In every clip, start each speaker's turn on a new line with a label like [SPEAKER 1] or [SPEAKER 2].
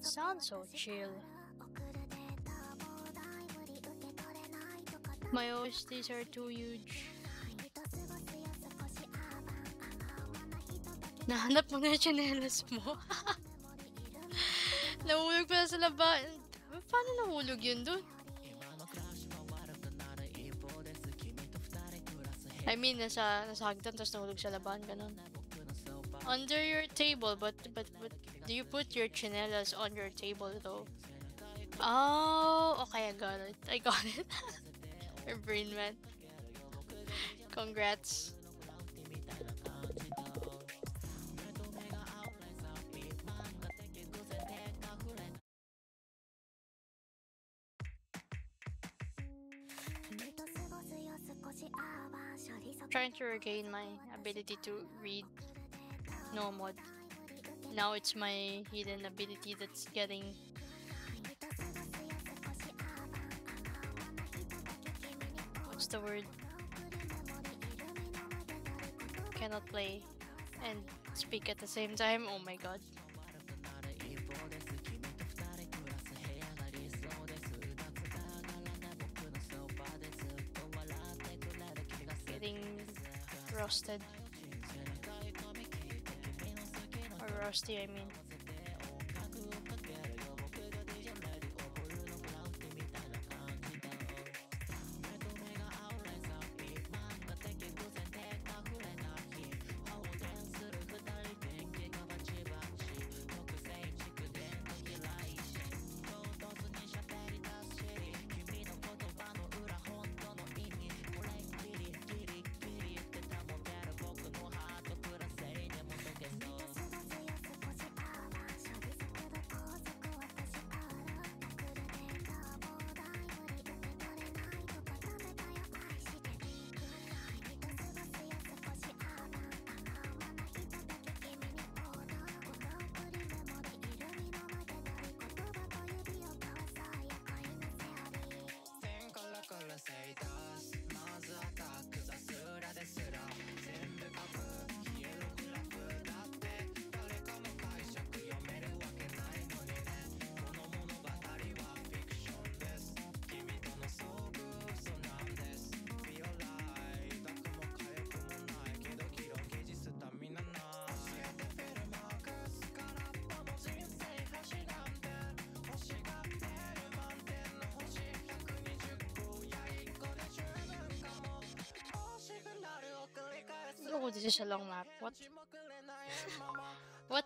[SPEAKER 1] Sounds so chill. My OSTs are too huge. Nahanap mo na yung chinelas mo. nahulog pala sa laban. Paano nahulog yun dun? I mean, nasa, nasa hagdan, tapos nahulog sa laban, ganun. Under your table, but, but, but, do you put your chinelas on your table, though? Oh, okay, I got it. I got it. your brain man. Congrats. Trying to regain my ability to read no mod. Now it's my hidden ability that's getting what's the word? Cannot play and speak at the same time. Oh my god. Getting roasted. Rusty, I mean. This is a long map. What? what?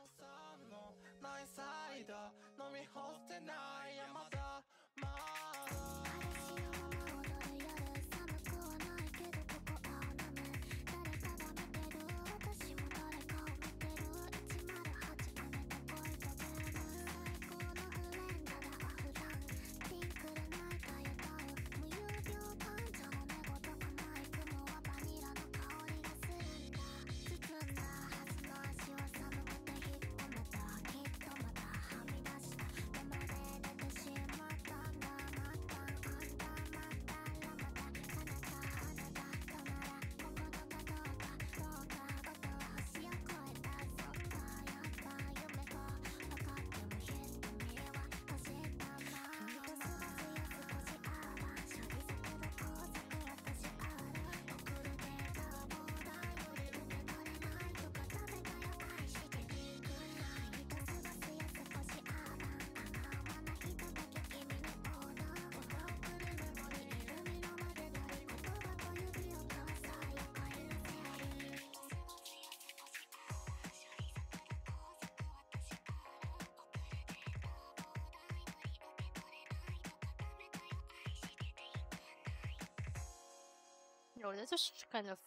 [SPEAKER 1] No, this is kind of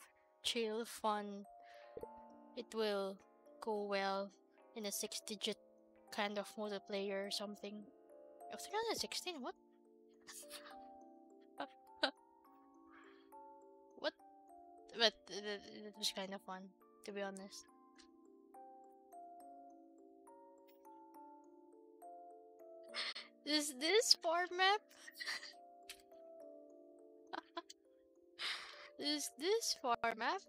[SPEAKER 1] chill, fun. It will go well in a six digit kind of multiplayer or something. Oh, 316? What? what? But it, it was kind of fun, to be honest. Is this far map? Is this far map?